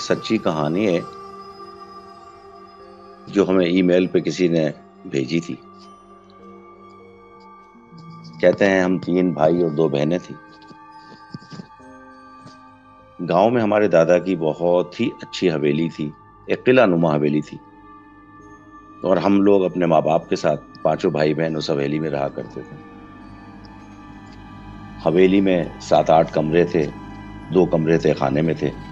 एक सच्ची कहानी है, जो हमें ईमेल पे किसी ने भेजी थी। कहते हैं, हम तीन भाई और दो बहनें थी। गाँव में हमारे दादा की बहुत ही अच्छी हवेली थी, एक किला नुमा हवेली थी। और हम लोग अपने माँ बाप के साथ पाँचों भाई बहन उस हवेली में रहा करते थे। हवेली में सात आठ कमरे थे, दो कमरे थे खाने में थे।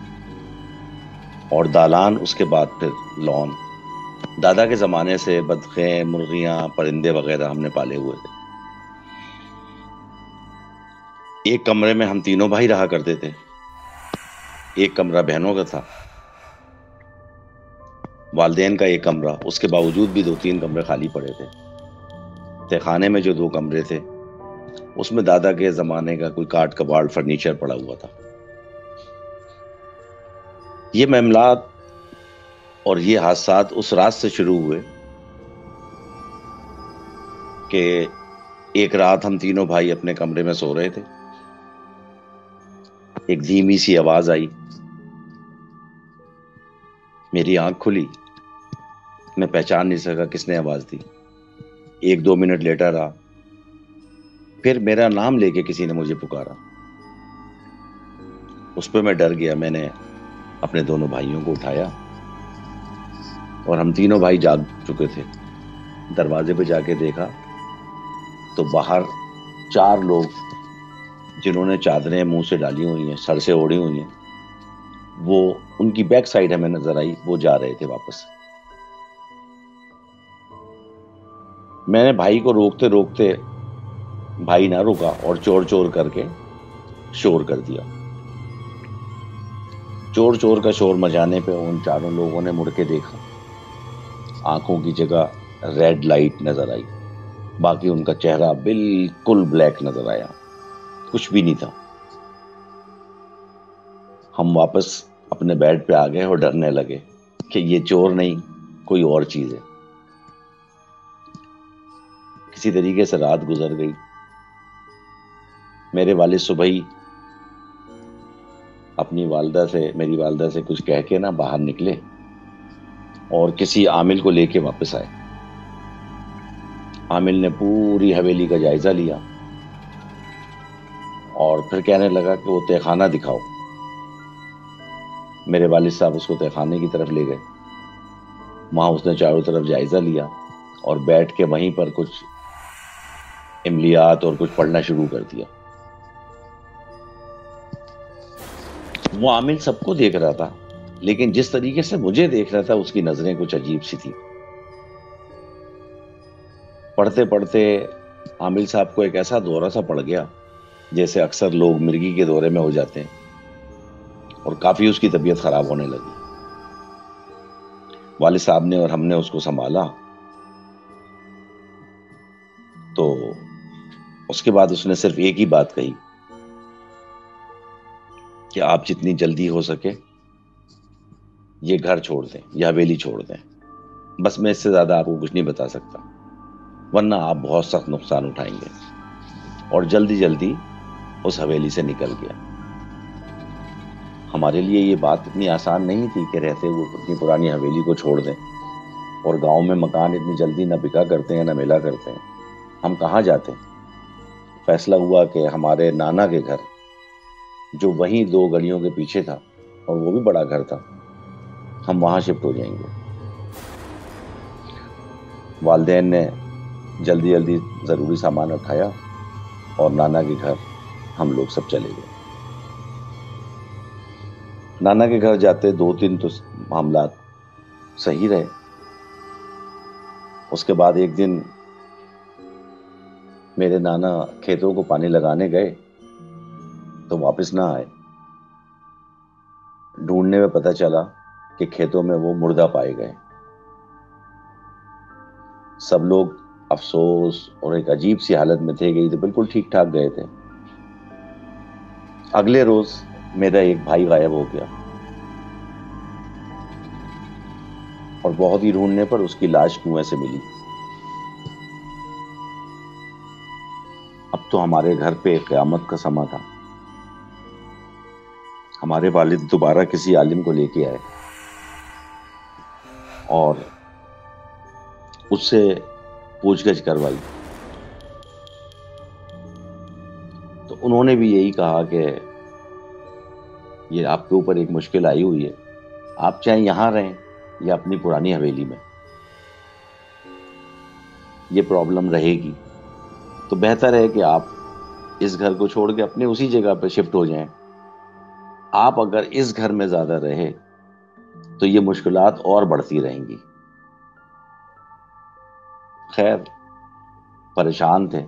और दालान, उसके बाद फिर लॉन। दादा के ज़माने से बदखें, मुर्गियाँ, परिंदे वगैरह हमने पाले हुए थे। एक कमरे में हम तीनों भाई रहा करते थे। एक कमरा बहनों का था। वालदेन का एक कमरा, उसके बावजूद भी दो तीन कमरे खाली पड़े थे। तहखाने में जो दो कमरे थे, उसमें दादा के ज़माने का कोई काट कबाड़ फर्नीचर पड़ा हुआ था। ये मामलात और ये हादसा उस रात से शुरू हुए कि एक रात हम तीनों भाई अपने कमरे में सो रहे थे। एक धीमी सी आवाज़ आई। मेरी आँख खुली। मैं पहचान नहीं सका किसने आवाज़ दी। एक दो मिनट लेटर रहा। फिर मेरा नाम लेके किसी ने मुझे पुकारा। उस पर मैं डर गया। मैंने अपने दोनों भाइयों को उठाया और हम तीनों भाई जाग चुके थे। दरवाजे पे जाके देखा तो बाहर चार लोग जिन्होंने चादरें मुँह से डाली हुई हैं, सर से ओढ़ी हुई हैं, वो उनकी बैक साइड हमें नज़र आई, वो जा रहे थे वापस। मैंने भाई को रोकते रोकते भाई ना रुका और चोर चोर करके शोर कर दिया। चोर चोर का शोर मचाने पे उन चारों लोगों ने मुड़ के देखा। आँखों की जगह रेड लाइट नज़र आई। बाकी उनका चेहरा बिल्कुल ब्लैक नज़र आया। कुछ भी नहीं था। हम वापस अपने बेड पे आ गए और डरने लगे कि ये चोर नहीं, कोई और चीज़ है। किसी तरीके से रात गुजर गई। मेरे वाले सुबह ही अपनी वालदा से, मेरी वालदा से कुछ कह के ना बाहर निकले और किसी आमिल को लेके वापस आए। आमिल ने पूरी हवेली का जायजा लिया और फिर कहने लगा कि वो तहखाना दिखाओ। मेरे वालिद साहब उसको तहखाने की तरफ़ ले गए। वहाँ उसने चारों तरफ़ जायजा लिया और बैठ के वहीं पर कुछ इमलियात और कुछ पढ़ना शुरू कर दिया। वो आमिल सबको देख रहा था, लेकिन जिस तरीके से मुझे देख रहा था, उसकी नज़रें कुछ अजीब सी थी। पढ़ते पढ़ते आमिल साहब को एक ऐसा दौरा सा पड़ गया, जैसे अक्सर लोग मिर्गी के दौरे में हो जाते हैं, और काफ़ी उसकी तबीयत खराब होने लगी। वाले साहब ने और हमने उसको संभाला। तो उसके बाद उसने सिर्फ़ एक ही बात कही कि आप जितनी जल्दी हो सके ये घर छोड़ दें, या हवेली छोड़ दें। बस मैं इससे ज़्यादा आपको कुछ नहीं बता सकता, वरना आप बहुत सख्त नुकसान उठाएँगे। और जल्दी जल्दी उस हवेली से निकल गया। हमारे लिए ये बात इतनी आसान नहीं थी कि रहते हुए इतनी पुरानी हवेली को छोड़ दें। और गाँव में मकान इतनी जल्दी ना बिका करते हैं, ना मिला करते हैं। हम कहाँ जाते हैं? फैसला हुआ कि हमारे नाना के घर जो वहीं दो गलियों के पीछे था और वो भी बड़ा घर था। हम वहाँ शिफ्ट हो जाएँगे। वालदेन ने जल्दी जल्दी ज़रूरी सामान उठाया और नाना के घर हम लोग सब चले गए। नाना के घर जाते दो तीन तो मामला सही रहे। उसके बाद एक दिन मेरे नाना खेतों को पानी लगाने गए तो वापस ना आए। ढूँढने में पता चला कि खेतों में वो मुर्दा पाए गए। सब लोग अफसोस और एक अजीब सी हालत में थे गई तो बिल्कुल ठीक ठाक गए थे। अगले रोज मेरा एक भाई गायब हो गया। और बहुत ही ढूँढने पर उसकी लाश कुएँ से मिली। अब तो हमारे घर पे क्यामत का समा था। हमारे वालिद दोबारा किसी आलिम को लेके आए और उससे पूछगछ करवाई। तो उन्होंने भी यही कहा कि ये आपके ऊपर एक मुश्किल आई हुई है। आप चाहे यहाँ रहें या अपनी पुरानी हवेली में। ये प्रॉब्लम रहेगी। तो बेहतर है कि आप इस घर को छोड़ के अपने उसी जगह पर शिफ्ट हो जाएँ। आप अगर इस घर में ज़्यादा रहे तो ये मुश्किलात और बढ़ती रहेंगी। खैर, परेशान थे।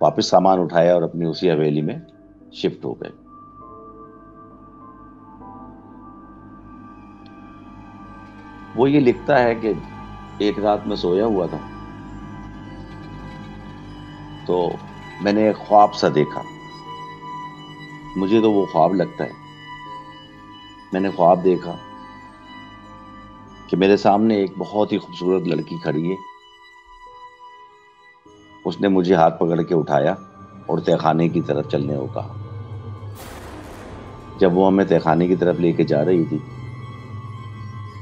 वापस सामान उठाया और अपनी उसी हवेली में शिफ्ट हो गए। वो ये लिखता है कि एक रात में सोया हुआ था। तो मैंने एक ख्वाब सा देखा। मुझे तो वो ख्वाब लगता है। मैंने ख्वाब देखा कि मेरे सामने एक बहुत ही खूबसूरत लड़की खड़ी है। उसने मुझे हाथ पकड़ के उठाया और तहखाने की तरफ़ चलने को कहा। जब वो हमें तहखाने की तरफ़ लेके जा रही थी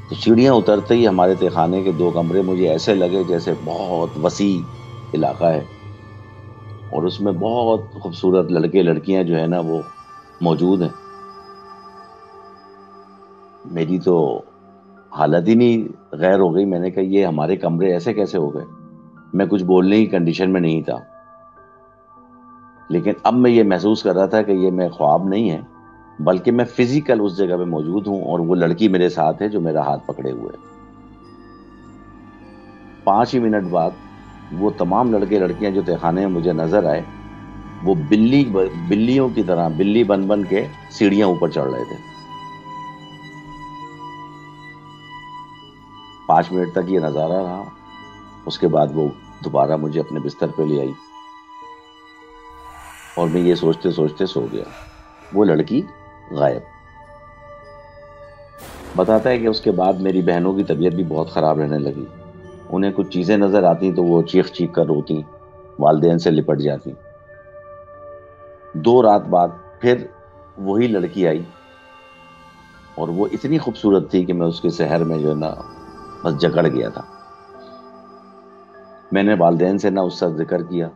तो सीढ़ियाँ उतरते ही हमारे तहखाने के दो कमरे मुझे ऐसे लगे जैसे बहुत वसी इलाका है और उसमें बहुत खूबसूरत लड़के लड़कियाँ जो है ना वो मौजूद हैं। मेरी तो हालत ही नहीं गैर हो गई। मैंने कहा, ये हमारे कमरे ऐसे कैसे हो गए? मैं कुछ बोलने की कंडीशन में नहीं था। लेकिन अब मैं ये महसूस कर रहा था कि ये मैं ख्वाब नहीं है, बल्कि मैं फ़िज़िकल उस जगह पे मौजूद हूँ और वो लड़की मेरे साथ है जो मेरा हाथ पकड़े हुए पाँच ही मिनट बाद वो तमाम लड़के लड़कियाँ जो तहखाने में मुझे नज़र आए, वो बिल्ली बिल्लियों की तरह, बिल्ली बन बन के सीढ़ियाँ ऊपर चढ़ रहे थे। पाँच मिनट तक ये नज़ारा रहा। उसके बाद वो दोबारा मुझे अपने बिस्तर पे ले आई। और मैं ये सोचते सोचते सो गया। वो लड़की गायब। बताता है कि उसके बाद मेरी बहनों की तबीयत भी बहुत ख़राब रहने लगी। उन्हें कुछ चीज़ें नज़र आती तो वो चीख चीख कर रोती, वालदेन से लिपट जाती। दो रात बाद फिर वही लड़की आई। और वो इतनी खूबसूरत थी कि मैं उसके शहर में जो है ना बस जकड़ गया था। मैंने वालदेन से ना उसका ज़िक्र किया,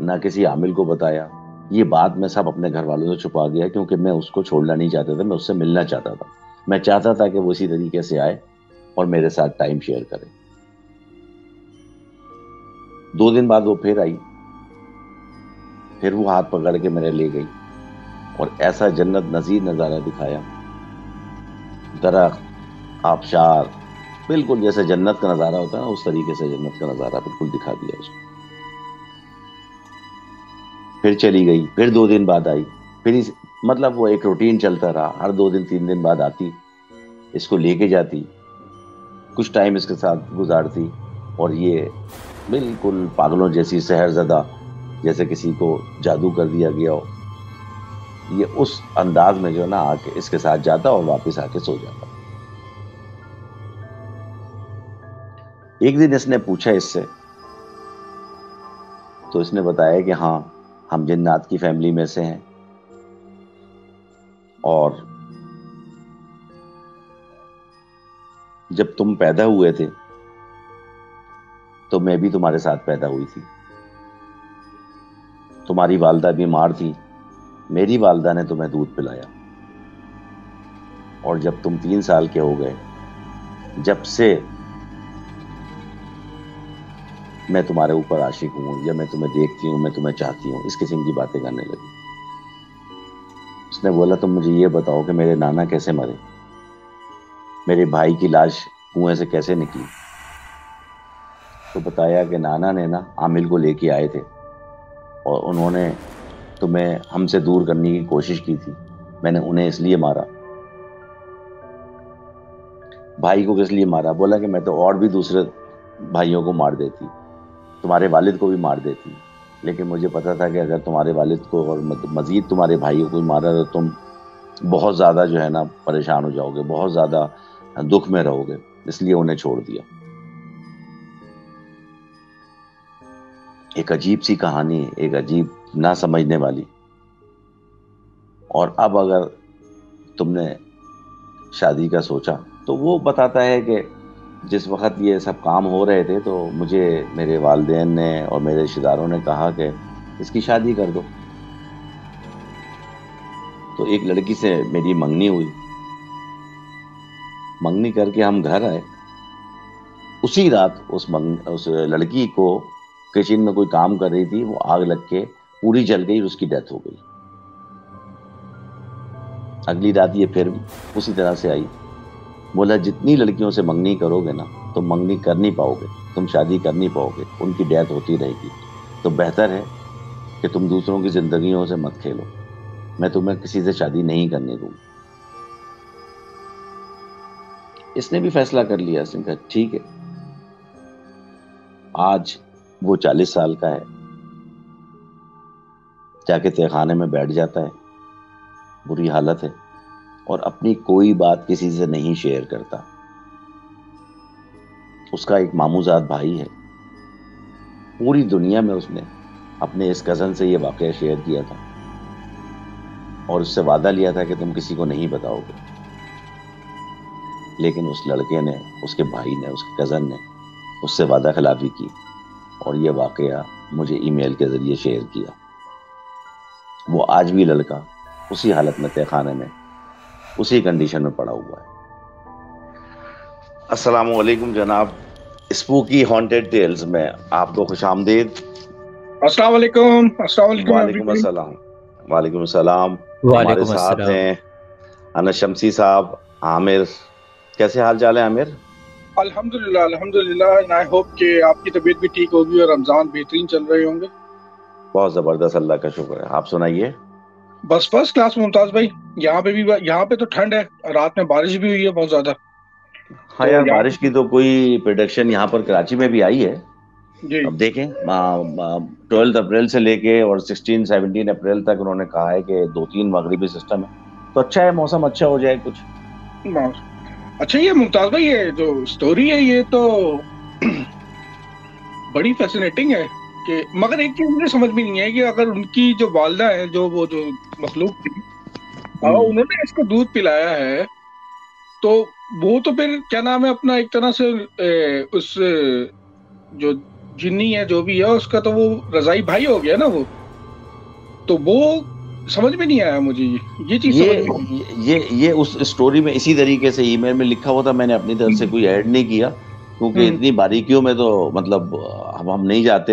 ना किसी आमिल को बताया। ये बात मैं सब अपने घर वालों से छुपा गया क्योंकि मैं उसको छोड़ना नहीं चाहता था, मैं उससे मिलना चाहता था। मैं चाहता था कि वो इसी तरीके से आए और मेरे साथ टाइम शेयर करे। दो दिन बाद वो फिर आई। फिर वो हाथ पकड़ के मेरे ले गई और ऐसा जन्नत नजीर नज़ारा दिखाया। दरख्त, आबशार बिल्कुल जैसे जन्नत का नज़ारा होता है ना, उस तरीके से जन्नत का नज़ारा बिल्कुल दिखा दिया उसको फिर चली गई, फिर दो दिन बाद आई, फिर इस मतलब वो एक रूटीन चलता रहा, हर दो दिन, तीन दिन बाद आती, इसको लेके जाती, कुछ टाइम इसके साथ गुजारती, और ये बिल्कुल पागलों जैसी जदा जैसे किसी को जादू कर दिया गया हो, ये उस अंदाज में जो है ना, आके इसके साथ जाता और वापस आके सो जाता। एक दिन इसने पूछा इससे तो इसने बताया कि हाँ हम जिन्नात की फैमिली में से हैं। और जब तुम पैदा हुए थे तो मैं भी तुम्हारे साथ पैदा हुई थी। तुम्हारी वालदा बीमार थी मेरी वालदा ने तुम्हें दूध पिलाया। और जब तुम तीन साल के हो गए, जब से मैं तुम्हारे ऊपर आशिक हूँ या मैं तुम्हें देखती हूँ, मैं तुम्हें चाहती हूँ। इस किस्म की बातें करने लगी। उसने बोला, तुम मुझे ये बताओ कि मेरे नाना कैसे मरे? मेरे भाई की लाश कुएँ से कैसे निकली? तो बताया कि नाना ने ना आमिल को लेके आए थे और उन्होंने तुम्हें हमसे दूर करने की कोशिश की थी। मैंने उन्हें इसलिए मारा। भाई को किस लिए मारा? बोला कि मैं तो और भी दूसरे भाइयों को मार देती। तुम्हारे वालिद को भी मार देती। लेकिन मुझे पता था कि अगर तुम्हारे वालिद को और मज़ीद तुम्हारे भाइयों को मारा तो तुम बहुत ज़्यादा जो है ना परेशान हो जाओगे, बहुत ज़्यादा दुख में रहोगे, इसलिए उन्हें छोड़ दिया। एक अजीब सी कहानी, एक अजीब ना समझने वाली। और अब अगर तुमने शादी का सोचा तो वो बताता है कि जिस वक्त ये सब काम हो रहे थे तो मुझे मेरे वालदेन ने और मेरे रिश्तेदारों ने कहा कि इसकी शादी कर दो। तो एक लड़की से मेरी मंगनी हुई। मंगनी करके हम घर आए। उसी रात उस मंग, उस लड़की को किचन में कोई काम कर रही थी, वो आग लग के पूरी जल गई, उसकी डेथ हो गई। अगली रात ये फिर उसी तरह से आई। बोला, जितनी लड़कियों से मंगनी करोगे ना तो मंगनी कर नहीं पाओगे। तुम शादी कर नहीं पाओगे, उनकी डेथ होती रहेगी। तो बेहतर है कि तुम दूसरों की जिंदगियों से मत खेलो। मैं तुम्हें किसी से शादी नहीं करने दूँगा। इसने भी फैसला कर लिया कहा ठीक है। आज वो चालीस साल का है। जाके तहखाने में बैठ जाता है। बुरी हालत है। और अपनी कोई बात किसी से नहीं शेयर करता। उसका एक मामूजाद भाई है। पूरी दुनिया में उसने अपने इस कज़न से यह वाक़ शेयर किया था। और उससे वादा लिया था कि तुम किसी को नहीं बताओगे। लेकिन उस लड़के ने, उसके भाई ने उसके कज़न ने उससे वादा खिलाफी की और ये वाक़ मुझे ईमेल के ज़रिए शेयर किया। वो आज भी लड़का उसी हालत में तहखाने में उसी कंडीशन में पड़ा हुआ है। अस्सलाम वालेकुम जनाब। स्पूकी हॉन्टेड टेल्स में आपको खुश आमदीद अस्सलाम वालेकुम वालेकुम अस्सलाम। वालेकुम अस्सलाम। हमारे साथ हैं अनस शमसी साहब आमिर। कैसे हाल चाल है आमिर? अल्हम्दुलिल्लाह अल्हम्दुलिल्लाह। एंड आई होप कि आपकी तबीयत भी ठीक होगी और रमज़ान बेहतरीन चल रहे होंगे। बहुत ज़बरदस्त अल्लाह का शुक्र है। आप सुनाइए। बस फ़र्स्ट क्लास मुमताज़ भाई। यहाँ पे भी यहाँ पे तो ठंड है। रात में बारिश भी हुई है बहुत ज़्यादा। हाँ तो यार बारिश की तो कोई प्रोडक्शन यहाँ पर कराची में भी आई है। जी। अब देखें ट्वेल्थ अप्रैल से लेके और सिक्सटीन सेवनटीन अप्रैल तक उन्होंने कहा है कि दो तीन मगरबी सिस्टम है। तो अच्छा है मौसम अच्छा हो जाए कुछ। अच्छा ये मुमताज़ भाई ये जो स्टोरी है ये तो बड़ी फैसिनेटिंग है कि मगर एक चीज़ मुझे समझ में नहीं है कि अगर उनकी जो वालदा है जो वो जो मखलूक थी हम्म। उन्होंने इसको दूध पिलाया है तो वो तो फिर क्या नाम है अपना एक तरह से ए, उस जो जिन्नी है जो भी है उसका तो वो रजाई भाई हो गया ना वो तो वो समझ में नहीं आया मुझे ये चीज़ ये ये, ये ये उस स्टोरी में इसी तरीके से ईमेल में लिखा हुआ था मैंने अपनी तरफ़ से हम्म। कोई ऐड नहीं किया क्योंकि हम्म। इतनी बारीकियों में तो मतलब हम हम नहीं जाते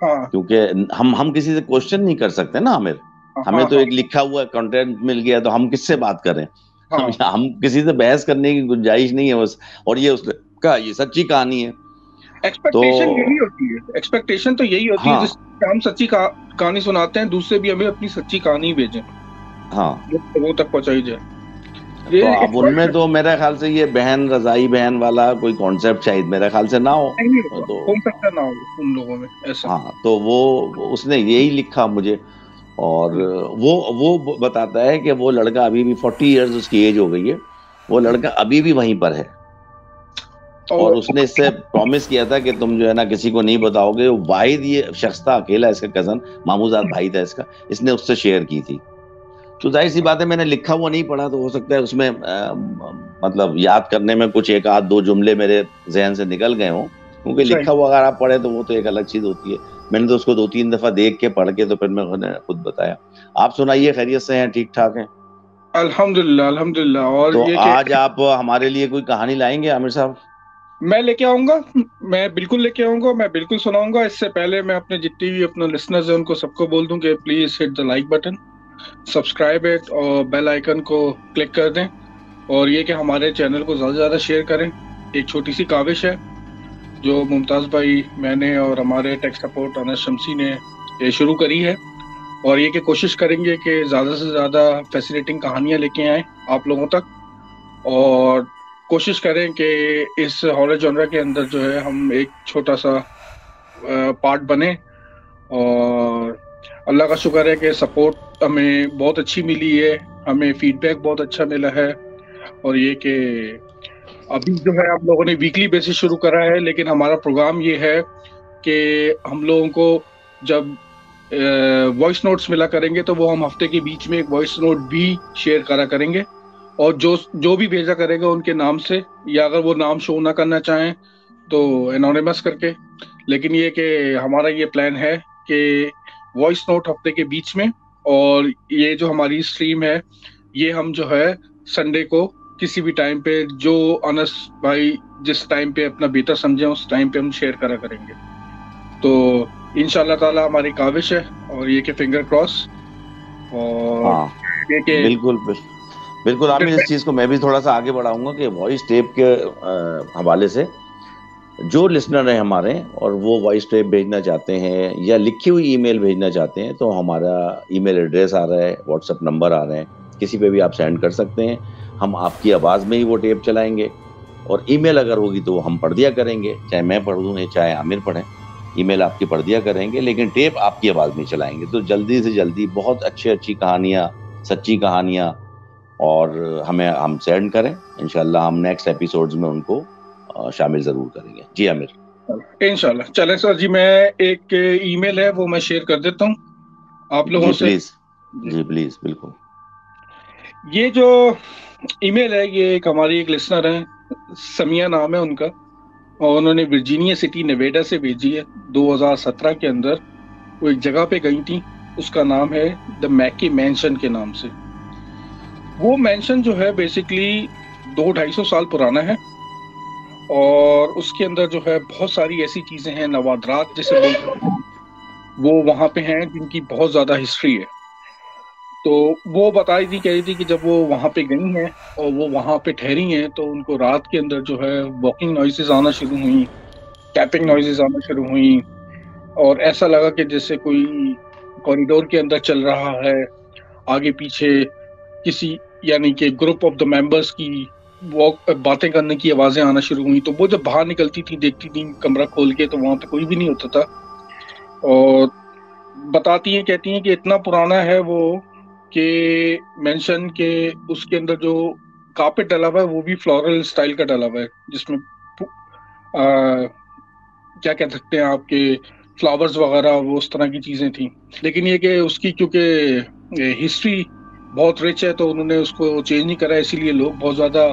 हाँ। क्योंकि हम हम किसी से क्वेश्चन नहीं कर सकते ना आमिर हमें हाँ, तो एक लिखा हुआ कंटेंट मिल गया तो हम किससे बात करें? हम, हम किसी से बहस करने की गुंजाइश नहीं है बस और ये उसका ये सच्ची कहानी है। एक्सपेक्टेशन तो, यही होती है। एक्सपेक्टेशन तो यही होती हाँ, है। हम सच्ची कहानी सुनाते हैं दूसरे भी हमें अपनी सच्ची कहानी भेजें। हाँ। वो तक पहुंचाई जाए। तो अब उनमें तो मेरे ख्याल से ये बहन रजाई बहन वाला कोई कॉन्सेप्ट शायद मेरे ख्याल से ना हो तो हो ना हो उन लोगों में ऐसा। हाँ तो वो उसने यही लिखा मुझे। और वो वो बताता है कि वो लड़का अभी भी फोर्टी इयर्स उसकी एज हो गई है। वो लड़का अभी भी वहीं पर है। और उसने इससे प्रॉमिस किया था कि तुम जो है ना किसी को नहीं बताओगे। वाहिद ये शख्स था अकेला इसका कज़न मामूजाद भाई था इसका। इसने उससे शेयर की थी। तो ज़ाहिर सी बात है मैंने लिखा हुआ नहीं पढ़ा तो हो सकता है उसमें आ, मतलब याद करने में कुछ एक आध दो जुमले मेरे जहन से निकल गए हों। क्योंकि लिखा हुआ अगर आप पढ़े तो वो तो एक अलग चीज़ होती है। मैंने तो उसको दो तीन दफ़ा देख के पढ़ के तो फिर मैं खुद बताया। आप सुनाइए खैरियत से हैं ठीक ठाक हैं? अल्हम्दुलिल्लाह अल्हम्दुलिल्लाह। और तो ये आज आप हमारे लिए कोई कहानी लाएँगे आमिर साहब? मैं लेके आऊँगा मैं बिल्कुल लेके आऊँगा मैं बिल्कुल सुनाऊँगा। इससे पहले मैं अपने जितनी भी अपने लिसनर्स हैं उनको सबको बोल दूँ कि please hit the like button subscribe it और बेल आइकन को क्लिक कर दें। और ये कि हमारे चैनल को ज़्यादा से ज़्यादा शेयर करें। एक छोटी सी काविश है। जो मुमताज़ भाई, मैंने और हमारे टेक्स सपोर्ट अनस शमसी ने ये शुरू करी है। और ये कि कोशिश करेंगे कि ज़्यादा से ज़्यादा फैसिनेटिंग कहानियाँ लेके आएँ आप लोगों तक। और कोशिश करें कि इस हॉरर जॉनरा के अंदर जो है हम एक छोटा सा पार्ट बने। और अल्लाह का शुक्र है कि सपोर्ट हमें बहुत अच्छी मिली है। हमें फीडबैक बहुत अच्छा मिला है। और ये कि अभी जो है हम लोगों ने वीकली बेसिस शुरू करा है, लेकिन हमारा प्रोग्राम ये है कि हम लोगों को जब वॉइस नोट्स मिला करेंगे तो वो हम हफ़्ते के बीच में एक वॉइस नोट भी शेयर करा करेंगे। और जो जो भी भेजा करेगा उनके नाम से, या अगर वो नाम शो ना करना चाहें तो एनोनिमस करके। लेकिन ये कि हमारा ये प्लान है कि वॉइस नोट हफ़्ते के बीच में, और ये जो हमारी स्ट्रीम है, ये हम जो है संडे को किसी भी टाइम पे जो अनस भाई जिस टाइम पे अपना बेहतर समझे उस टाइम पे हम शेयर करा करेंगे। तो इनशाला ताला हमारी काविश है और ये के फिंगर क्रॉस और हाँ, ये के बिल्कुल बिल्कुल आप इस चीज़ को मैं भी थोड़ा सा आगे बढ़ाऊँगा कि वॉइस टेप के हवाले से जो लिसनर है हमारे और वो वॉइस टेप भेजना चाहते हैं या लिखी हुई ईमेल भेजना चाहते हैं तो हमारा ईमेल एड्रेस आ रहा है व्हाट्सएप नंबर आ रहे हैं। किसी पे भी आप सेंड कर सकते हैं। हम आपकी आवाज़ में ही वो टेप चलाएँगे और ईमेल अगर होगी तो हम पढ़ दिया करेंगे। चाहे मैं पढ़ दूँ चाहे आमिर पढ़ें। ईमेल आपकी पढ़ दिया करेंगे लेकिन टेप आपकी आवाज़ में चलाएँगे। तो जल्दी से जल्दी बहुत अच्छी अच्छी कहानियाँ सच्ची कहानियाँ और हमें हम सेंड करें। इनशाला हम नेक्स्ट एपिसोड्स में उनको शामिल ज़रूर करेंगे। जी आमिर। इनशाला चले सर जी मैं एक ईमेल है वो मैं शेयर कर देता हूँ। आप लोगों से प्लीज़ जी प्लीज़ बिल्कुल। ये जो ईमेल है, ये एक हमारी एक लिसनर है, समिया नाम है उनका, और उन्होंने वर्जीनिया सिटी नेवेडा से भेजी है 2017 के अंदर। वो एक जगह पे गई थी, उसका नाम है द मैकी मैंशन के नाम से। वो मैंशन जो है बेसिकली दो ढाई सौ साल पुराना है, और उसके अंदर जो है, बहुत सारी ऐसी चीज़ें हैं, नवादरात जैसे वो वहाँ पे हैं जिनकी बहुत ज़्यादा हिस्ट्री है। तो वो बता रही थी, कह रही थी कि जब वो वहाँ पे गई हैं और वो वहाँ पे ठहरी हैं तो उनको रात के अंदर जो है वॉकिंग नॉइसेस आना शुरू हुई टैपिंग नॉइसेस आना शुरू हुई। और ऐसा लगा कि जैसे कोई कॉरिडोर के अंदर चल रहा है, आगे पीछे किसी, यानी कि ग्रुप ऑफ़ द मेंबर्स की वॉक बातें करने की आवाज़ें आना शुरू हुई। तो वो जब बाहर निकलती थी, देखती थी कमरा खोल के तो वहाँ पे कोई भी नहीं होता था। और बताती हैं, कहती हैं कि इतना पुराना है वो कि मेंशन के उसके अंदर जो कार्पेट डला हुआ है वो भी फ्लोरल स्टाइल का डला हुआ है जिसमें आ, क्या कह सकते हैं आपके फ्लावर्स वगैरह वो उस तरह की चीज़ें थी। लेकिन ये कि उसकी क्योंकि हिस्ट्री बहुत रिच है तो उन्होंने उसको चेंज नहीं करा इसीलिए लोग बहुत ज़्यादा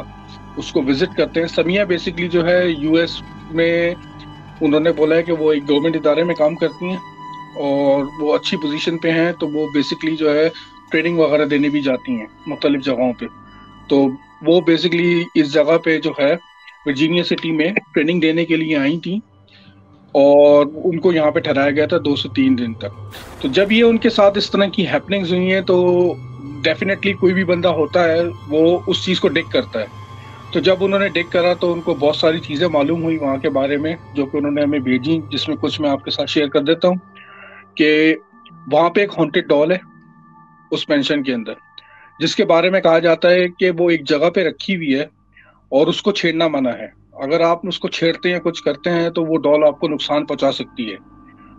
उसको विज़िट करते हैं। समिया बेसिकली जो है यूएस में उन्होंने बोला है कि वो एक गवर्नमेंट इदारे में काम करती हैं और वो अच्छी पोजीशन पे हैं तो वो बेसिकली जो है ट्रेनिंग वगैरह देने भी जाती हैं मुख्तलिफ़ जगहों पे। तो वो बेसिकली इस जगह पे जो है वर्जीनिया सिटी में ट्रेनिंग देने के लिए आई थी और उनको यहाँ पे ठहराया गया था दो से तीन दिन तक। तो जब ये उनके साथ इस तरह की हैपनिंग्स हुई हैं तो डेफिनेटली कोई भी बंदा होता है, वो उस चीज़ को डिक करता है। तो जब उन्होंने डिक करा तो उनको बहुत सारी चीज़ें मालूम हुई वहाँ के बारे में, जो कि उन्होंने हमें भेजी, जिसमें कुछ मैं आपके साथ शेयर कर देता हूँ, कि वहाँ पे एक हॉन्टेड डॉल है। उस पेंशन के अंदर। जिसके बारे में कहा जाता है कि वो एक जगह पे रखी हुई है और उसको छेड़ना मना है। अगर आप उसको छेड़ते हैं कुछ करते हैं तो वो डॉल आपको नुकसान पहुँचा सकती है।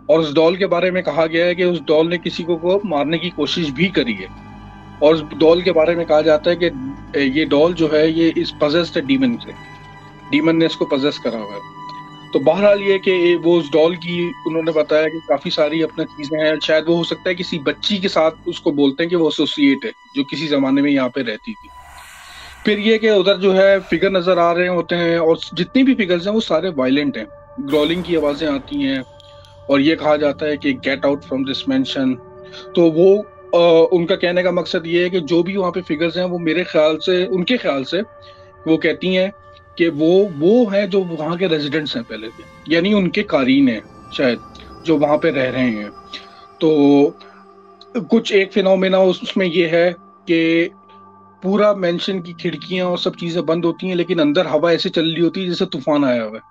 और उस डॉल के बारे में कहा गया है कि उस डॉल ने किसी को, को मारने की कोशिश भी करी है। और उस डॉल के बारे में कहा जाता है कि ये डॉल जो है ये इस पजेस्ट डीमन से। डीमन ने इसको पजेस करा हुआ है। तो बहरहाल ये कि वो उस डॉल की उन्होंने बताया कि काफ़ी सारी अपना चीज़ें हैं। शायद वो हो सकता है किसी बच्ची के साथ उसको बोलते हैं कि वो एसोसिएट है जो किसी जमाने में यहाँ पे रहती थी। फिर ये कि उधर जो है फिगर नज़र आ रहे होते हैं और जितनी भी फिगर्स हैं वो सारे वायलेंट हैं। ग्रोलिंग की आवाज़ें आती हैं और ये कहा जाता है कि get out from this mansion तो वो आ, उनका कहने का मकसद ये है कि जो भी वहाँ पे फिगर्स हैं वो मेरे ख्याल से उनके ख्याल से वो कहती हैं कि वो वो है जो वहाँ के रेजिडेंट्स हैं पहले के यानी उनके कारीन हैं, शायद, जो वहाँ पे रह रहे हैं। तो कुछ एक फिनोमेना उसमें ये है कि पूरा मेंशन की खिड़कियाँ और सब चीज़ें बंद होती हैं, लेकिन अंदर हवा ऐसे चल रही होती है जैसे तूफ़ान आया हुआ है।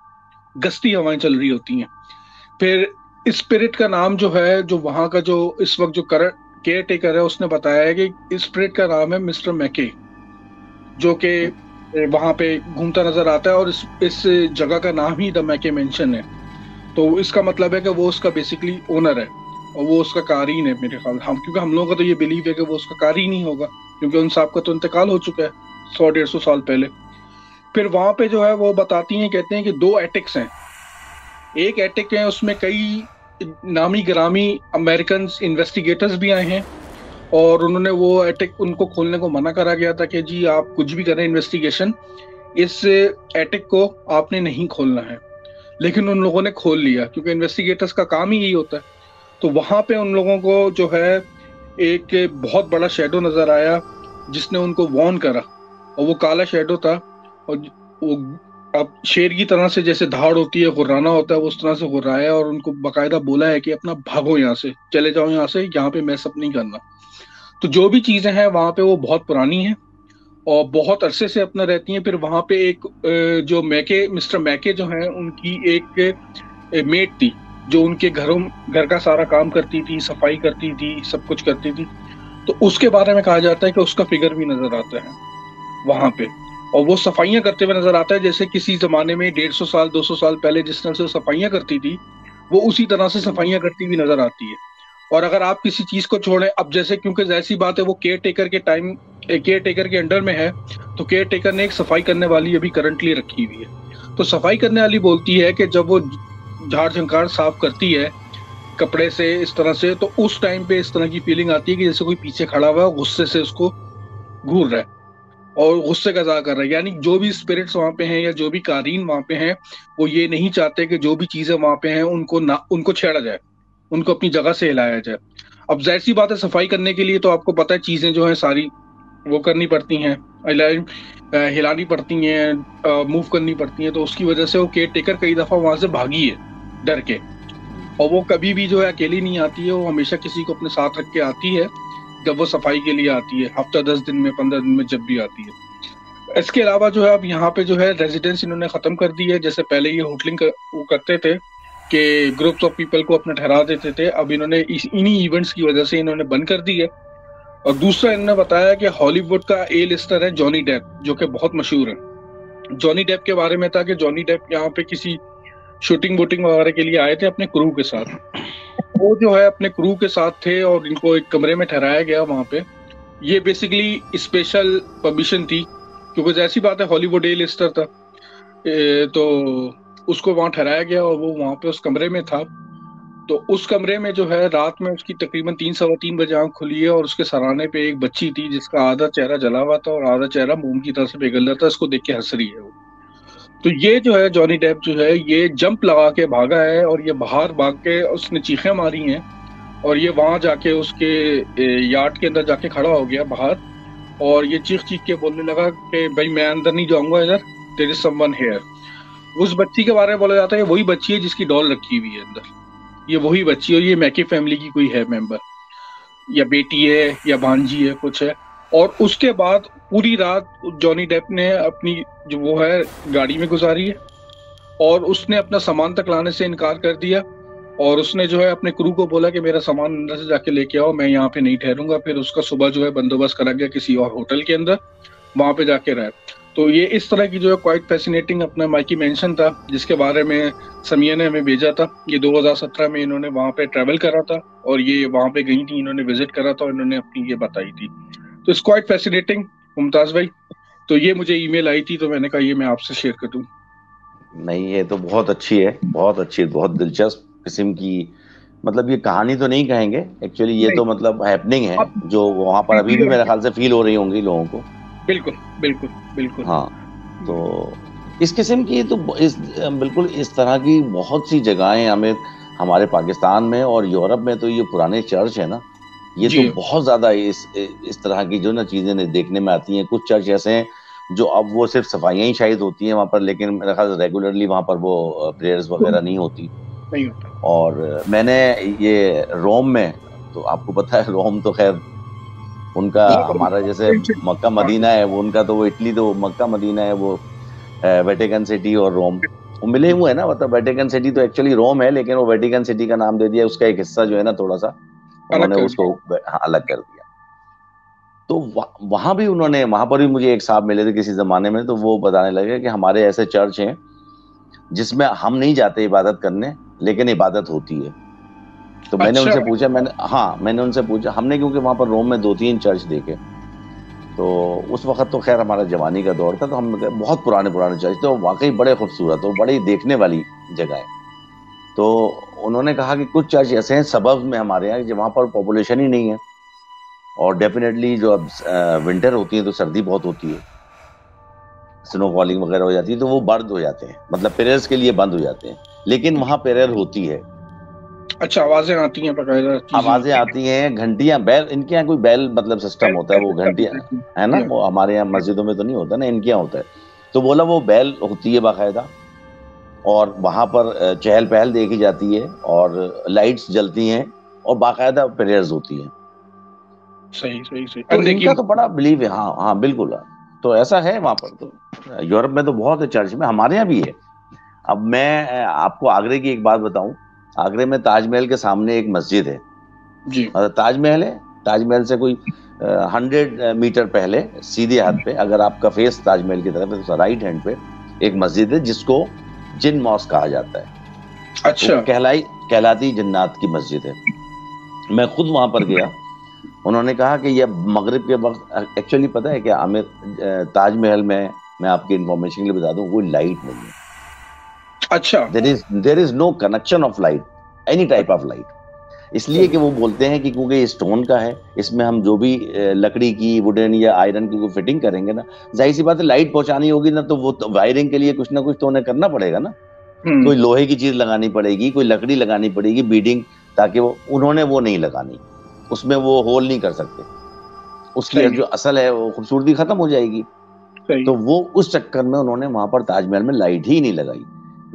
गस्ती हवाएँ चल रही होती हैं। फिर स्पिरिट का नाम जो है, जो वहाँ का जो इस वक्त जो करंट केयर टेकर है, उसने बताया है कि स्प्रिट का नाम है मिस्टर मैके, जो कि वहाँ पे घूमता नज़र आता है और इस इस जगह का नाम ही द मैके मेंशन है। तो इसका मतलब है कि वो उसका बेसिकली ओनर है और वो उसका कारीन है मेरे ख्याल हम, क्योंकि हम लोगों का तो ये बिलीव है कि वो उसका कारीन ही होगा, क्योंकि उन साहब का तो इंतकाल हो चुका है सौ, डेढ़ सौ साल पहले। फिर वहाँ पे जो है वो बताती हैं, कहते हैं कि दो एटिक्स हैं। एक एटिक है, उसमें कई नामी ग्रामी अमेरिकन इन्वेस्टिगेटर्स भी आए हैं और उन्होंने वो एटिक उनको खोलने को मना करा गया था कि जी आप कुछ भी करें इन्वेस्टिगेशन इस एटिक को आपने नहीं खोलना है। लेकिन उन लोगों ने खोल लिया, क्योंकि इन्वेस्टिगेटर्स का काम ही यही होता है। तो वहाँ पे उन लोगों को जो है, एक बहुत बड़ा शेडो नज़र आया, जिसने उनको वॉर्न करा। और वो काला शेडो था, और वो अब शेर की तरह से जैसे धाड़ होती है, गुर्राना होता है, वो उस तरह से गुर्राया और उनको बकायदा बोला है कि अपना भागो यहाँ से, चले जाओ यहाँ से, यहाँ पे मैसअप नहीं करना। तो जो भी चीज़ें हैं वहाँ पे वो बहुत पुरानी हैं और बहुत अरसे से अपना रहती हैं। फिर वहाँ पे एक जो मैके, मिस्टर मैके जो हैं, उनकी एक मेट थी, जो उनके घरों, घर का सारा काम करती थी, सफ़ाई करती थी, सब कुछ करती थी। तो उसके बारे में कहा जाता है कि उसका फिगर भी नज़र आता है, वहाँ पे। और वो सफाइयाँ करते हुए नज़र आता है, जैसे किसी जमाने में डेढ़ सौ साल, दो सौ साल पहले जिस तरह से सफाइयाँ करती थी, वो उसी तरह से सफाइयाँ करती हुई नज़र आती है। और अगर आप किसी चीज़ को छोड़ें, अब जैसे क्योंकि ऐसी बात है, वो केयर टेकर के टाइम केयर टेकर के अंडर में है तो केयर टेकर ने एक सफ़ाई करने वाली अभी करंटली रखी हुई है। तो सफ़ाई करने वाली बोलती है कि जब वो झाड़ झंकार साफ़ करती है, कपड़े से, इस तरह से तो उस टाइम पे इस तरह की फीलिंग आती है कि जैसे कोई पीछे खड़ा हुआ है गुस्से से उसको घूर रहा है और गुस्से का जा कर रहा है। यानी जो भी स्पिरिट्स वहाँ पे हैं या जो भी कारीन वहाँ पे हैं, वो ये नहीं चाहते कि जो भी चीज़ें वहाँ पे हैं, उनको ना, उनको छेड़ा जाए। उनको अपनी जगह से हिलाया जाए। अब ज़ाहिर सी बात है सफ़ाई करने के लिए तो आपको पता है चीज़ें जो है सारी वो करनी पड़ती हैं। हिलानी पड़ती हैं मूव करनी पड़ती हैं तो उसकी वजह से वो केयर टेकर कई दफ़ा वहाँ से भागी है डर के। और वो कभी भी जो है अकेली नहीं आती है वो हमेशा किसी को अपने साथ रख के आती है जब वो सफ़ाई के लिए आती है। हफ़्ता दस दिन में पंद्रह दिन में जब भी आती है। इसके अलावा जो है अब यहाँ पे जो है रेजिडेंस इन्होंने खत्म कर दी है जैसे पहले ये होटलिंग कर, वो करते थे कि ग्रुप्स ऑफ़ पीपल को अपना ठहरा देते थे। अब इन्होंने इन्हीं इवेंट्स की वजह से इन्होंने बंद कर दी है। और दूसरा इन्होंने बताया कि हॉलीवुड का ए लिस्टर है जॉनी डेप जो कि बहुत मशहूर है। जॉनी डेप के बारे में था कि जॉनी डेप यहाँ पे किसी शूटिंग वूटिंग वगैरह के लिए आए थे अपने क्रू के साथ। वो जो है अपने क्रू के साथ थे और इनको एक कमरे में ठहराया गया वहाँ पे। ये बेसिकली स्पेशल परमिशन थी क्योंकि जैसी बात है हॉलीवुड ए लिस्टर था। ए, तो उसको वहाँ ठहराया गया और वो वहाँ पे उस कमरे में था। तो उस कमरे में जो है, रात में उसकी तकरीबन तीन सवा तीन बजे आँख खुली है और उसके सराहने पे एक बच्ची थी जिसका आधा चेहरा जला हुआ था और आधा चेहरा मोम की तरह से पिघल रहा था। इसको देख के हंस रही है वो। तो ये जो है, जॉनी डेप जो है, ये जंप लगा के भागा है और ये बाहर भाग के उसने चीखें मारी हैं और ये वहाँ जाके उसके यार्ड के अंदर जाके खड़ा हो गया बाहर और ये चीख चीख के बोलने लगा कि, भाई, मैं अंदर नहीं जाऊँगा इधर। देर इज़ समवन हेयर उस बच्ची के बारे में बोला जाता है वही बच्ची है जिसकी डॉल रखी हुई है अंदर। ये वही बच्ची है ये मैके फैमिली की कोई है मेंबर या बेटी है, या भांजी है, कुछ है। और उसके बाद पूरी रात जॉनी डेप ने अपनी जो वो है, गाड़ी में गुजारी है। और उसने अपना सामान तक लाने से इनकार कर दिया। और उसने जो है अपने क्रू को बोला कि मेरा सामान अंदर से जाके लेके आओ, मैं यहाँ पे नहीं ठहरूँगा। फिर उसका सुबह जो है बंदोबस्त करा गया किसी और होटल के अंदर, वहाँ पे जाके रहे। तो ये इस तरह की जो है क्वाइट फैसिनेटिंग अपना माइकी मेंशन था जिसके बारे में समिया ने हमें भेजा था। ये 2017 में इन्होंने वहाँ पे ट्रेवल करा था और ये वहाँ पे गई थी इन्होंने विज़िट करा था और इन्होंने अपनी ये बताई थी। तो इस क्वाइट फैसिनेटिंग मुमताज़ भाई। तो ये मुझे ईमेल आई थी तो मैंने कहा ये मैं आपसे शेयर कर दूँ। नहीं ये तो बहुत अच्छी है बहुत अच्छी बहुत दिलचस्प किस्म की मतलब ये कहानी तो नहीं कहेंगे एक्चुअली ये तो मतलब हैपनिंग है जो वहाँ पर अभी भी मेरे ख्याल से फील हो रही होंगी लोगों को। बिल्कुल बिल्कुल बिल्कुल। हाँ तो इस किस्म की तो इस बिल्कुल इस तरह की बहुत सी जगहें हमें हमारे पाकिस्तान में और यूरोप में तो ये पुराने चर्च है ना ये तो बहुत ज़्यादा इस इस तरह की जो ना चीज़ें देखने में आती हैं। कुछ चर्च ऐसे हैं जो अब वो सिर्फ़ सफाइयाँ ही शायद होती हैं वहाँ पर लेकिन मेरा ख्याल रेगुलरली वहाँ पर वो प्रेयर्स वगैरह नहीं होती। नहीं और मैंने ये रोम में तो आपको पता है रोम तो खैर उनका हमारा जैसे मक्का मदीना है वो उनका तो वो इटली तो मक्का मदीना है वो वेटिकन सिटी और रोम। वो मिले हुए हैं ना मतलब वेटिकन सिटी तो एक्चुअली रोम है लेकिन वो वेटिकन सिटी का नाम दे दिया उसका एक हिस्सा जो है ना थोड़ा सा उन्होंने उसको हाँ, अलग कर दिया। तो वहाँ भी उन्होंने वहाँ पर भी मुझे एक साहब मिले थे किसी जमाने में तो वो बताने लगे कि हमारे ऐसे चर्च हैं जिसमें हम नहीं जाते इबादत करने लेकिन इबादत होती है। तो मैंने अच्छा। उनसे पूछा मैंने हाँ मैंने उनसे पूछा हमने क्योंकि वहाँ पर रोम में दो तीन चर्च देखे तो उस वक्त तो खैर हमारा जवानी का दौर था तो हम बहुत पुराने पुराने चर्च थे वाकई बड़े खूबसूरत और बड़ी देखने वाली जगह है। तो उन्होंने कहा कि कुछ चर्च ऐसे हैं सबब में हमारे यहाँ वहाँ पर पॉपुलेशन ही नहीं है और डेफिनेटली जो अब विंटर होती है तो सर्दी बहुत होती है। स्नोफॉलिंग वगैरह हो जाती है तो वो बंद हो जाते हैं मतलब पेरेयर्स के लिए बंद हो जाते हैं। लेकिन वहाँ पेरेयर होती है। अच्छा आवाज़ें आती हैं बकायदा आवाज़ें आती हैं घंटियाँ बैल इनके यहाँ कोई बैल मतलब सिस्टम होता है वो घंटियाँ है ना? वो हमारे यहाँ मस्जिदों में तो नहीं होता ना इनके यहाँ होता है। तो बोला वो बैल होती है बाकायदा और वहाँ पर चहल पहल देखी जाती है और लाइट्स जलती हैं और बाकायदा प्रेयर्स होती हैं। सही सही सही। तो इनका तो बड़ा बिलीव है हाँ हाँ बिल्कुल। तो ऐसा है वहाँ पर तो। यूरोप में तो बहुत है चर्च में हमारे यहाँ भी है। अब मैं आपको आगरे की एक बात बताऊँ आगरे में ताजमहल के सामने एक मस्जिद है। जी। मतलब ताजमहल है? ताजमहल से कोई हंड्रेड मीटर पहले सीधे हाथ पे अगर आपका फेस ताजमहल की तरफ़ है तो राइट हैंड पे एक मस्जिद है जिसको जिन मॉस कहा जाता है। अच्छा। तो कहलाई कहलाती जन्नात की मस्जिद है। मैं खुद वहाँ पर गया। उन्होंने कहा कि यह मगरिब के वक्त एक्चुअली पता है कि आमिर ताजमहल में मैं आपकी इंफॉर्मेशन के लिए बता दूँ कोई लाइट नहीं है। अच्छा। There is there is no connection of light any type of light इसलिए कि वो बोलते हैं कि क्योंकि ये स्टोन का है इसमें हम जो भी लकड़ी की वुडन या आयरन की फिटिंग करेंगे ना ज़ाहिर सी बात है लाइट पहुंचानी होगी ना तो वो तो वायरिंग के लिए कुछ ना कुछ तो उन्हें करना पड़ेगा ना। हम्म। कोई लोहे की चीज़ लगानी पड़ेगी कोई लकड़ी लगानी पड़ेगी बीडिंग ताकि वो उन्होंने वो नहीं लगानी। उसमें वो होल नहीं कर सकते। उसकी जो असल है वो खूबसूरती खत्म हो जाएगी। तो वो उस चक्कर में उन्होंने वहाँ पर ताजमहल में लाइट ही नहीं लगाई।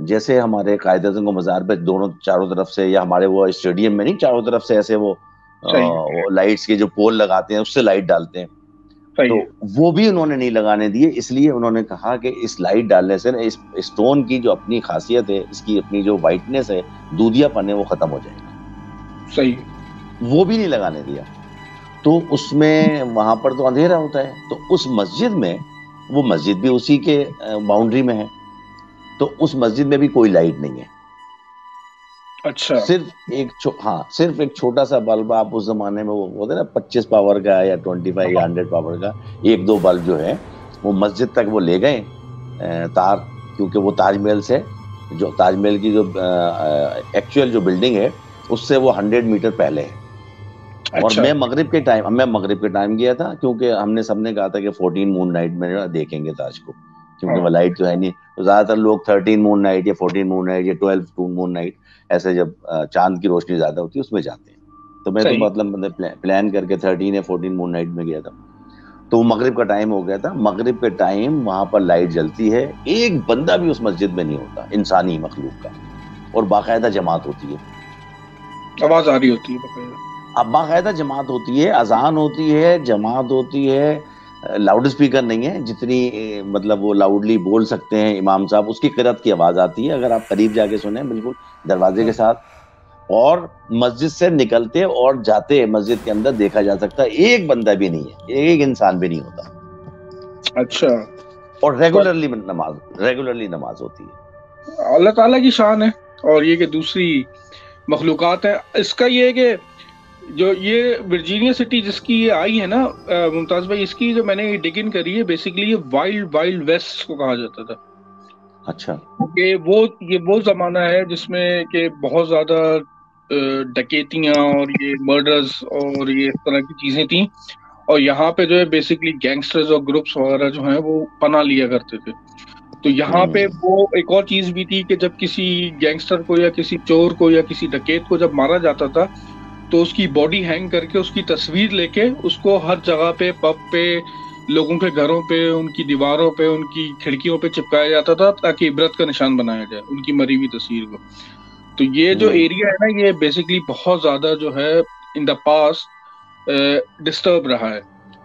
जैसे हमारे कायदे को मजार पे दोनों चारों तरफ़ से या हमारे वो स्टेडियम में नहीं चारों तरफ़ से ऐसे वो, आ, वो लाइट्स के जो पोल लगाते हैं उससे लाइट डालते हैं। तो वो भी उन्होंने नहीं लगाने दिए इसलिए उन्होंने कहा कि इस लाइट डालने से ना इस स्टोन की जो अपनी खासियत है इसकी अपनी जो वाइटनेस है दूधियापन है वो खत्म हो जाएगा। सही वो भी नहीं लगाने दिया। तो उसमें वहाँ पर तो अंधेरा होता है। तो उस मस्जिद में वो मस्जिद भी उसी के बाउंड्री में है। तो उस मस्जिद में भी कोई लाइट नहीं है। अच्छा। सिर्फ़ एक हाँ सिर्फ़ एक छोटा सा बल्ब आप उस जमाने में वो बोलते ना पच्चीस पावर का या ट्वेंटी फाइव या हंड्रेड पावर का एक दो बल्ब जो है वो मस्जिद तक वो ले गए तार क्योंकि वो ताजमहल से जो ताजमहल की जो एक्चुअल जो बिल्डिंग है उससे वो हंड्रेड मीटर पहले है। अच्छा। और मैं मगरिब के टाइम मैं मगरिब के टाइम गया था क्योंकि हमने सबने कहा था कि फोर्टीन मून नाइट में देखेंगे ताज को। क्योंकि। वो लाइट तो है नहीं। तो ज़्यादातर लोग थर्टीन मून नाइट या फोर्टीन मून नाइट या ट्वेल्व टू मून नाइट ऐसे जब चाँद की रोशनी ज़्यादा होती है उसमें जाते हैं। तो मैं तो मतलब मतलब प्लान करके थर्टीन या फोर्टीन मून नाइट में गया था। तो मगरिब का टाइम हो गया था। मगरिब के टाइम वहाँ पर लाइट जलती है। एक बंदा भी उस मस्जिद में नहीं होता इंसानी मखलूक का। और बाकायदा जमात होती है। आवाज़ आ रही होती है अब बाकायदा जमात होती है अजान होती है जमात होती है लाउड स्पीकर नहीं है जितनी मतलब वो लाउडली बोल सकते हैं इमाम साहब उसकी किरत की आवाज़ आती है अगर आप करीब जाके सुने बिल्कुल दरवाजे के साथ। और मस्जिद से निकलते और जाते मस्जिद के अंदर देखा जा सकता है एक बंदा भी नहीं है एक एक इंसान भी नहीं होता। अच्छा। और रेगुलरली नमाज़ रेगुलरली नमाज़ होती है। अल्लाह ताला की शान है और ये कि दूसरी मखलूकत है। इसका ये है कि जो ये वर्जीनिया सिटी जिसकी ये आई है ना मुमताज़ भाई इसकी जो मैंने डिग इन करी है बेसिकली ये वाइल्ड वाइल्ड वेस्ट को कहा जाता था। अच्छा। कि वो ये वो जमाना है जिसमें कि बहुत ज़्यादा डकैतियाँ और ये मर्डर्स और ये इस तरह की चीज़ें थी। और यहाँ पे जो है बेसिकली गैंगस्टर्स और ग्रुप्स वगैरह जो हैं वो पना लिया करते थे। तो यहाँ पे हम्म। वो एक और चीज़ भी थी कि जब किसी गैंगस्टर को या किसी चोर को या किसी डकैत को जब मारा जाता था तो उसकी बॉडी हैंग करके उसकी तस्वीर लेके उसको हर जगह पे पब पे लोगों के घरों पे उनकी दीवारों पे उनकी खिड़कियों पे चिपकाया जाता था ताकि इबरत का निशान बनाया जाए उनकी मरी हुई तस्वीर को। तो ये जो एरिया हम्म। है ना ये बेसिकली बहुत ज़्यादा जो है इन द पास डिस्टर्ब रहा है।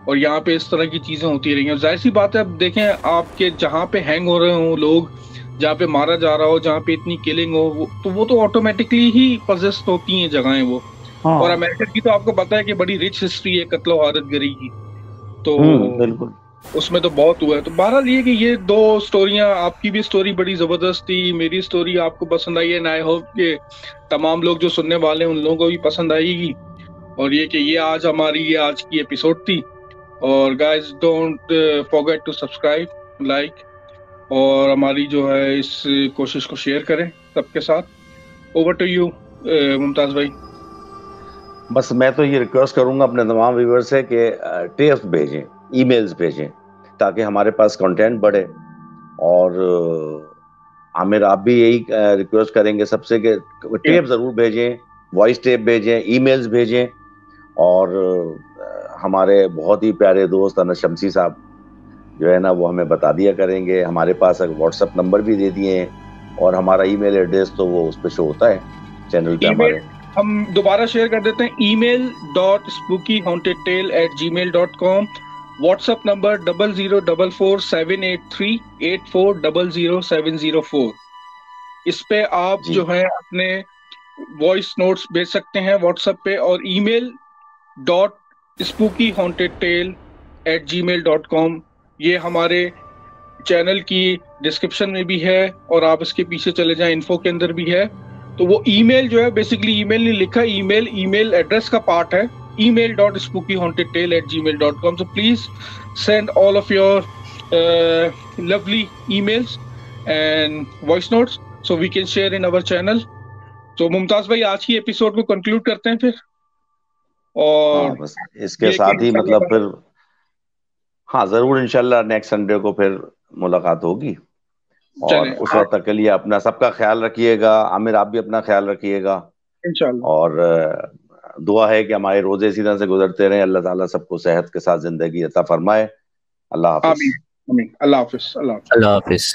और यहाँ पे इस तरह की चीज़ें होती रही हैं। ज़ाहिर सी बात है अब देखें आपके जहाँ पे हैंग हो रहे हो लोग जहाँ पे मारा जा रहा हो जहाँ पे इतनी किलिंग हो वो, तो वो तो ऑटोमेटिकली ही पजेस्ट होती हैं जगहें वो। हाँ। और अमेरिका की तो आपको पता है कि बड़ी रिच हिस्ट्री है कत्लो हारत गरी की। तो हम्म, बिल्कुल। उसमें तो बहुत हुआ है। तो बहरहाल ये कि ये दो स्टोरियाँ आपकी भी स्टोरी बड़ी ज़बरदस्त थी मेरी स्टोरी आपको पसंद आई है आई होप के तमाम लोग जो सुनने वाले हैं उन लोगों को भी पसंद आएगी। और ये कि ये आज हमारी ये आज की एपिसोड थी। और guys don't forget to subscribe like और हमारी जो है इस कोशिश को शेयर करें सबके साथ। ओवर टू यू मुमताज़ भाई। बस मैं तो ये रिक्वेस्ट करूँगा अपने तमाम व्यूवर्स से कि टेप्स भेजें ईमेल्स भेजें ताकि हमारे पास कंटेंट बढ़े। और आमिर आप भी यही रिक्वेस्ट करेंगे सबसे कि टेप ज़रूर भेजें वॉइस टेप भेजें ईमेल्स भेजें। और हमारे बहुत ही प्यारे दोस्त अनस शमसी साहब जो है ना वो हमें बता दिया करेंगे। हमारे पास व्हाट्सएप नंबर भी दे दिए हैं और हमारा ईमेल एड्रेस तो वो उस पर शो होता है चैनल पे हमारे। हम दोबारा शेयर कर देते हैं email dot spooky haunted tale at Gmail dot com WhatsApp number double zero double four seven eight three eight four double zero seven zero four इस पे आप जो। है अपने वॉइस नोट्स भेज सकते हैं व्हाट्सएप पे और email dot spooky haunted tale at Gmail dot com ये हमारे चैनल की डिस्क्रिप्शन में भी है और आप इसके पीछे चले जाएँ इन्फो के अंदर भी है। तो वो ईमेल जो है बेसिकली ईमेल ने लिखा ईमेल ईमेल एड्रेस का पार्ट है। Email dot spooky haunted tale at Gmail dot com so please send all of your lovely emails and voice notes so we can share in our channel तो मुमताज़ भाई आज की episode को conclude करते हैं फिर? और हाँ, इसके साथ ही मतलब फिर हाँ ज़रूर इंशाल्लाह नेक्स्ट संडे को फिर मुलाकात होगी। और उस वक्त तक के लिए अपना सबका ख्याल रखिएगा। आमिर आप भी अपना ख्याल रखिएगा। और दुआ है कि हमारे रोज़े इसी तरह से गुजरते रहे। अल्लाह ताला सबको सेहत के साथ ज़िंदगी अता फरमाए। अल्लाह हाफिज। अल्लाह हाफिज। अल्लाह हाफिज।